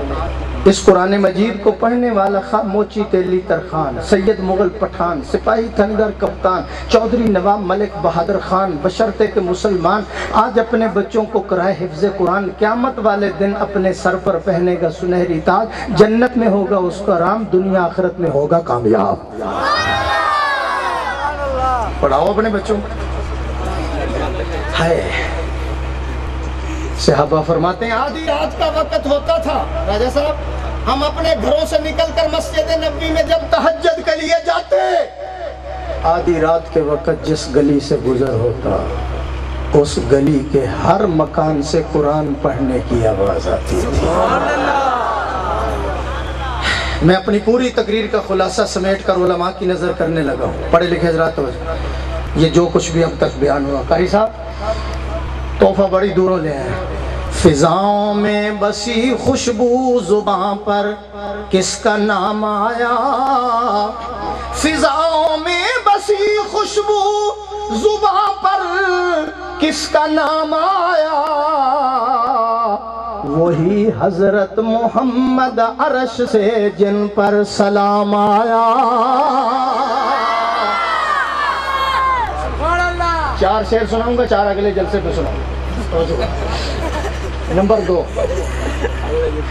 اس قرآن مجید کو پڑھنے والا خواہ موچی تیلی ترخان سید مغل پٹھان سپاہی تھنگر کپتان چودھری نواب ملک بہادر خان بشرتے کے مسلمان آج اپنے بچوں کو کرائے حفظ قرآن قیامت والے دن اپنے سر پر پہنے گا سنہری تاج جنت میں ہوگا اس کا رام دنیا آخرت میں ہوگا کامیاب۔ پڑھاؤ اپنے بچوں۔ ہائے۔ صحابہ فرماتے ہیں، آدھی رات کا وقت ہوتا تھا۔ راجہ صاحب، ہم اپنے گھروں سے نکل کر مسجد نبی میں جب تحجد کے لیے جاتے، آدھی رات کے وقت جس گلی سے گزر ہوتا، اس گلی کے ہر مکان سے قرآن پڑھنے کی آواز آتی تھی۔ میں اپنی پوری تقریر کا خلاصہ سمیٹ کر علماء کی نظر کرنے لگا ہوں۔ پڑھے لکھے حضرات، یہ جو کچھ بھی اب تک بیان ہوا۔ قاری صاحب تحفہ بڑی دوروں لے آئے فضاؤں میں بسی خوشبو زباں پر کس کا نام آیا؟ فضاؤں میں بسی خوشبو زباں پر کس کا نام آیا؟ وہی حضرت محمد عرش سے جن پر سلام آیا۔ چار شعر سناؤں گا چار اگلے جلسے پہ سناؤں گا۔ نمبر دو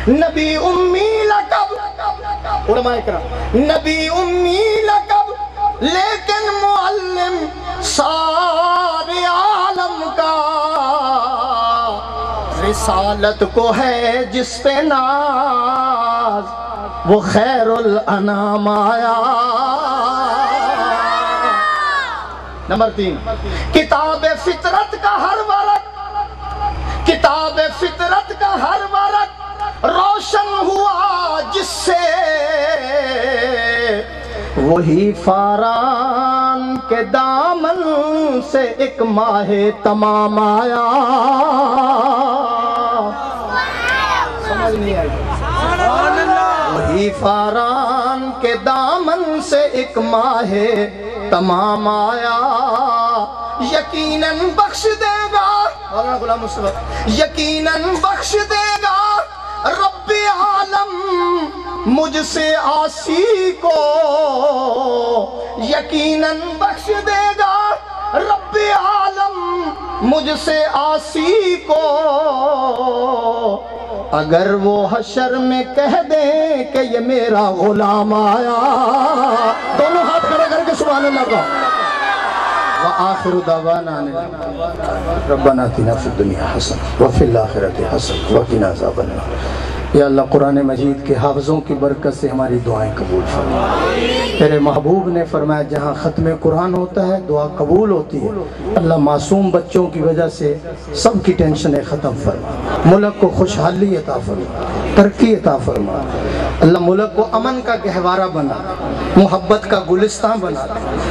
نبی امی لقب علماء اکرام نبی امی لقب لیکن معلم سارے عالم کا رسالت کو ہے جس پہ ناز وہ خیر الانام آیا نمبر تین کتاب فطرت کا ہر ورق کتاب فطرت کا ہر ورق روشن ہوا جس سے وہی فاران کے دامن سے ایک ماہ تمام آیا۔ سمجھ نہیں آئی وہی فاران کے دامن سے ایک ماہ تمام آیا۔ یقیناً بخش دے گا مولانا غلام مصطفیٰ۔ یقیناً بخش دے گا رب عالم مجھ سے آسی کو۔ یقیناً بخش دے گا رب عالم مجھ سے آسی کو۔ اگر وہ حشر میں کہہ دیں کہ یہ میرا غلام آیا، دونوں ہاتھ کھڑے کر کے سبحان اللہ کا وآخر دعوانا ربنا اتنا فی الدنیا حسن وفی الاخرت حسن وقنا عذاب النار. یا اللہ قرآن مجید کے حافظوں کی برکت سے ہماری دعائیں قبول فرما۔ تیرے محبوب نے فرمایا، جہاں ختم قرآن ہوتا ہے، دعا قبول ہوتی ہے۔ اللہ معصوم بچوں کی وجہ سے سب کی ٹینشنیں ختم فرما۔ ملک کو خوشحالی عطا فرما۔ ترقی عطا فرما۔ اللہ ملک کو امن کا گہوارہ بنا محبت کا گلستان بنا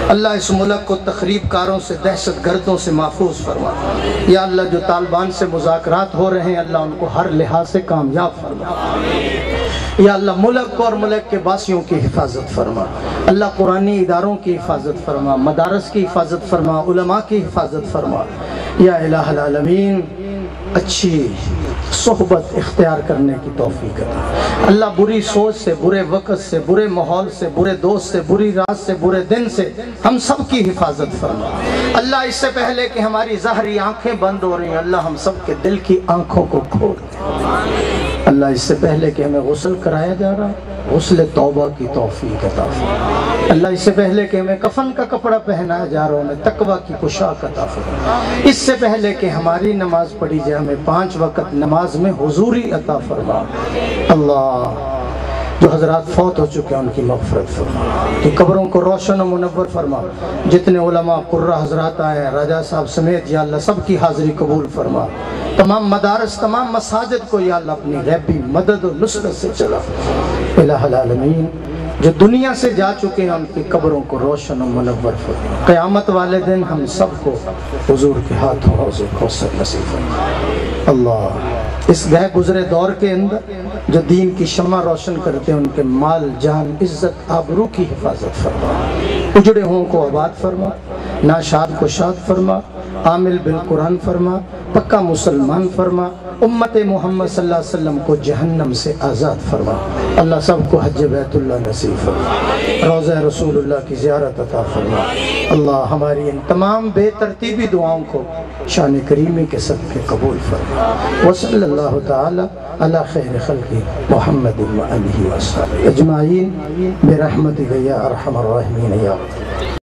اللہ اس ملک کو تخریب کاروں سے، دہشت گردوں سے محفوظ فرما یا اللہ جو طالبان سے مذاکرات ہو رہے ہیں، اللہ ان کو ہر لحاظ سے کامیاب فرما یا اللہ ملک کو اور ملک کے باسیوں کی حفاظت فرما اللہ قرآنی اداروں کی حفاظت فرما مدارس کی حفاظت فرما علماء کی حفاظت فرما یا الہ العالمین، اچھی صحبت اختیار کرنے کی توفیق عطا اللہ بری سوچ سے، برے وقت سے، برے ماحول سے، برے دوست سے، بری رات سے، برے دن سے ہم سب کی حفاظت فرما اللہ اس سے پہلے کہ ہماری ظاہری آنکھیں بند ہو رہی ہیں، اللہ ہم سب کے دل کی آنکھوں کو کھول دے۔ اللہ اس سے پہلے کہ ہمیں غسل کرایا جا رہا غسل توبہ کی توفیق عطا فرما اللہ اس سے پہلے کہ ہمیں کفن کا کپڑا پہنایا جا رہا ہمیں تقوی کی پوشاک عطا فرما اس سے پہلے کہ ہماری نماز پڑھی جائے، ہمیں پانچ وقت نماز میں حضوری عطا فرما اللہ جو حضرات فوت ہو چکے ہیں، ان کی مغفرت فرما کہ قبروں کو روشن و منور فرما جتنے علماء قرہ حضرات آئے ہیں، راجہ صاحب سمیت یا اللہ سب کی حاضری قبول فرما تمام مدارس، تمام مساجد کو یا اللہ اپنی غیبی مدد و نصرت سے چلا۔ الہ العالمین، جو دنیا سے جا چکے ہیں، ان کی قبروں کو روشن و منور فرما قیامت والے دن ہم سب کو حضور کے ہاتھوں حوض کوثر نصیب فرما اللہ، اس گئے گزرے دور کے اندر، جو دین کی شمع روشن کرتے ہیں، ان کے مال، جان، عزت، آبرو کی حفاظت فرما۔ اجڑے ہوں کو آباد فرما۔ ناشاد کو شاد فرما۔ عامل بالقرآن فرما، پکا مسلمان فرما، امت محمد صلی اللہ علیہ وسلم کو جہنم سے آزاد فرما۔ اللہ سب کو حج بیت اللہ نصیب فرما۔ روضہ رسول اللہ کی زیارت عطا فرما۔ اللہ ہماری ان تمام بے ترتیبی دعاؤں کو شان کریمی کے صدقے قبول فرما۔ وصلی اللہ تعالی علی خیر خلقی محمد و علیہ وسلم اجمعین برحمتک یا ارحم الراحمین یا رب۔